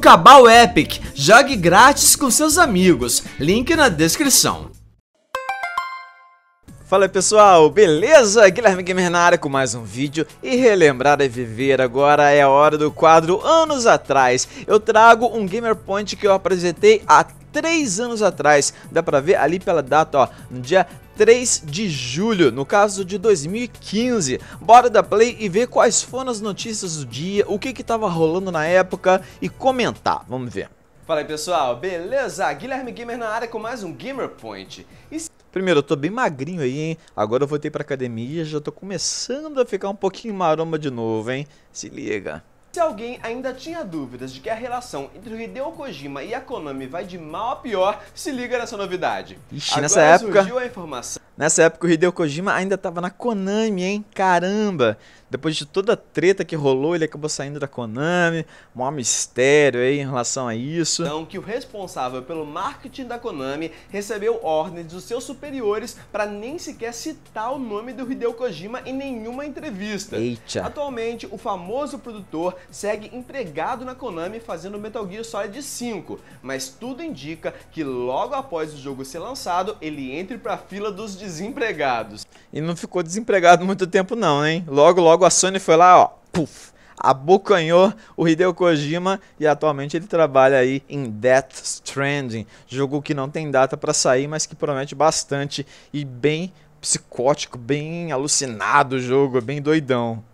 Cabal Epic, jogue grátis com seus amigos, link na descrição. Fala pessoal, beleza? Guilherme Gamer na área com mais um vídeo e relembrar é viver, agora é a hora do quadro Anos Atrás. Eu trago um Gamer Point que eu apresentei há 3 anos atrás, dá pra ver ali pela data, ó, no dia 3 de julho, no caso de 2015. Bora dar play e ver quais foram as notícias do dia, o que que tava rolando na época e comentar, vamos ver. Fala aí pessoal, beleza? Guilherme Gamer na área com mais um Gamer Point. E Primeiro, eu tô bem magrinho aí, hein? Agora eu voltei pra academia, já tô começando a ficar um pouquinho maromba de novo, hein? Se liga. Se alguém ainda tinha dúvidas de que a relação entre o Hideo Kojima e a Konami vai de mal a pior, se liga nessa novidade. Ixi, Agora nessa época... surgiu a informação Nessa época o Hideo Kojima ainda tava na Konami, hein? Caramba! Depois de toda a treta que rolou, ele acabou saindo da Konami. Mó mistério aí em relação a isso. Então, que o responsável pelo marketing da Konami recebeu ordens dos seus superiores para nem sequer citar o nome do Hideo Kojima em nenhuma entrevista. Eita. Atualmente, o famoso produtor segue empregado na Konami fazendo Metal Gear Solid 5, mas tudo indica que logo após o jogo ser lançado, ele entre para a fila dos desempregados. E não ficou desempregado muito tempo não, hein? Logo, logo a Sony foi lá, ó, puf, abocanhou o Hideo Kojima e atualmente ele trabalha aí em Death Stranding, jogo que não tem data para sair, mas que promete bastante e bem psicótico, bem alucinado o jogo, bem doidão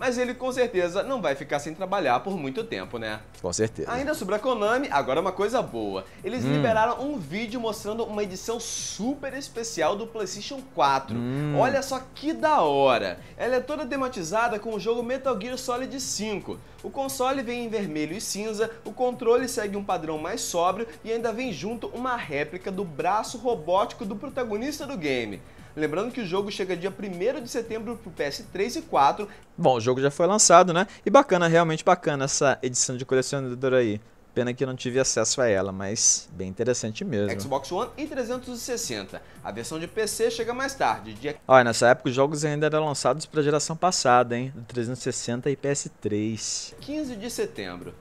mas ele com certeza não vai ficar sem trabalhar por muito tempo, né? Com certeza. Ainda sobre a Konami, agora uma coisa boa. Eles hum. liberaram um vídeo mostrando uma edição super especial do PlayStation 4. Hum. Olha só que da hora. Ela é toda tematizada com o jogo Metal Gear Solid 5. O console vem em vermelho e cinza, o controle segue um padrão mais sóbrio e ainda vem junto uma réplica do braço robótico do protagonista do game. Lembrando que o jogo chega dia 1 de setembro para o PS3 e 4. Bom, o jogo já foi lançado, né? E bacana, realmente bacana essa edição de colecionador aí. Pena que eu não tive acesso a ela, mas bem interessante mesmo. Xbox One e 360. A versão de PC chega mais tarde. Dia... Olha, nessa época os jogos ainda eram lançados para a geração passada, hein? Do 360 e PS3. 15 de setembro.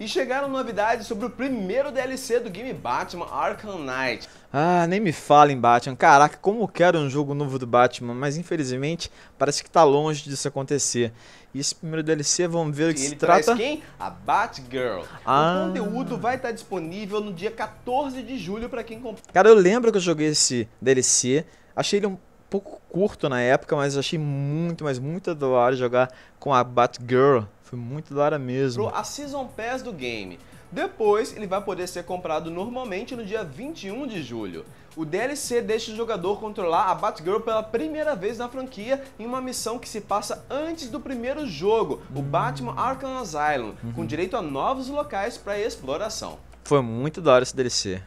E chegaram novidades sobre o primeiro DLC do game Batman Arkham Knight. Ah, nem me fala em Batman. Caraca, como eu quero um jogo novo do Batman, mas infelizmente parece que tá longe disso acontecer. E esse primeiro DLC, vamos ver o que ele se trata. quem? A Batgirl. Ah. O conteúdo vai estar disponível no dia 14 de julho para quem comprar. Cara, eu lembro que eu joguei esse DLC, achei ele um pouco curto na época, mas achei muito, mas muito da hora jogar com a Batgirl. Foi muito da hora mesmo. A Season Pass do game. Depois, ele vai poder ser comprado normalmente no dia 21 de julho. O DLC deixa o jogador controlar a Batgirl pela primeira vez na franquia em uma missão que se passa antes do primeiro jogo, o Batman Arkham Asylum, uhum. com direito a novos locais para exploração. Foi muito da hora esse DLC.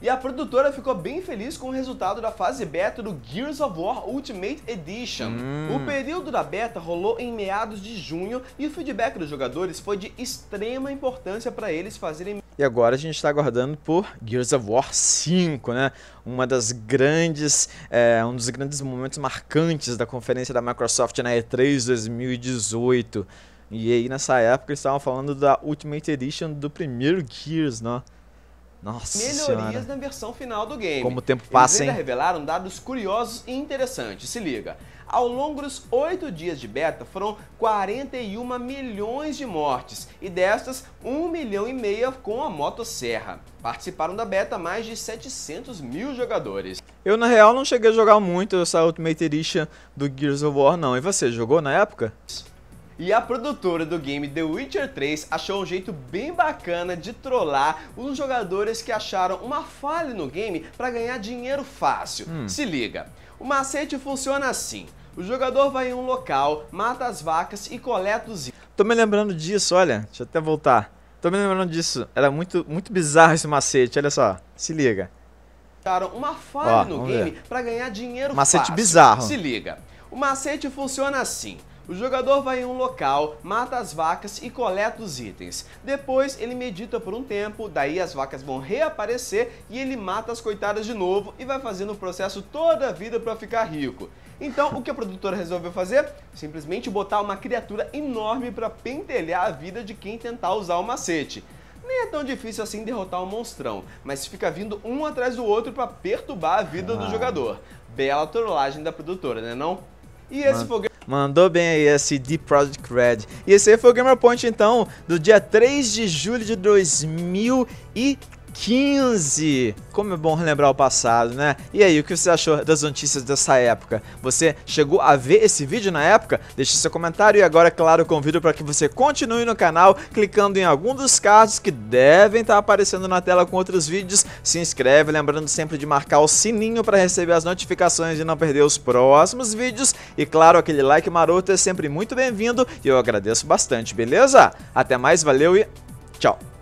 E a produtora ficou bem feliz com o resultado da fase beta do Gears of War Ultimate Edition. Hum. O período da beta rolou em meados de junho e o feedback dos jogadores foi de extrema importância para eles fazerem e agora a gente está aguardando por Gears of War 5, né? Uma das grandes, é, um dos grandes momentos marcantes da conferência da Microsoft na E3 2018. E aí nessa época eles estavam falando da Ultimate Edition do primeiro Gears, né? Nossa melhorias senhora. na versão final do game. Como o tempo passa, Eles ainda hein? revelaram dados curiosos e interessantes. Se liga. Ao longo dos oito dias de beta, foram 41 milhões de mortes, e destas, 1 milhão e meia com a motosserra. Participaram da beta mais de 700 mil jogadores. Eu, na real, não cheguei a jogar muito essa Ultimate Edition do Gears of War, não. E você, jogou na época? E a produtora do game The Witcher 3 achou um jeito bem bacana de trollar os jogadores que acharam uma falha no game para ganhar dinheiro fácil. Hum. Se liga, o macete funciona assim. O jogador vai em um local, mata as vacas e coleta os itens. Tô me lembrando disso, olha, deixa eu até voltar. Tô me lembrando disso, era muito, muito bizarro esse macete, olha só, se liga. Acharam uma falha Ó, no game para ganhar dinheiro macete fácil. Macete bizarro. Se liga, o macete funciona assim. O jogador vai em um local, mata as vacas e coleta os itens. Depois ele medita por um tempo, daí as vacas vão reaparecer e ele mata as coitadas de novo e vai fazendo o processo toda a vida para ficar rico. Então, o que a produtora resolveu fazer? Simplesmente botar uma criatura enorme para pentelhar a vida de quem tentar usar o macete. nem é tão difícil assim derrotar um monstrão, mas fica vindo um atrás do outro para perturbar a vida ah. do jogador. Bela trollagem da produtora, né não? E esse foi o Mandou bem aí esse Deep Project Red. E esse aí foi o Gamer Point, então, do dia 3 de julho de 2015. 15. Como é bom relembrar o passado, né? E aí, o que você achou das notícias dessa época? Você chegou a ver esse vídeo na época? Deixe seu comentário e agora, claro, convido para que você continue no canal, clicando em algum dos cards que devem estar aparecendo na tela com outros vídeos. Se inscreve, lembrando sempre de marcar o sininho para receber as notificações e não perder os próximos vídeos. E claro, aquele like maroto é sempre muito bem-vindo e eu agradeço bastante, beleza? Até mais, valeu e tchau!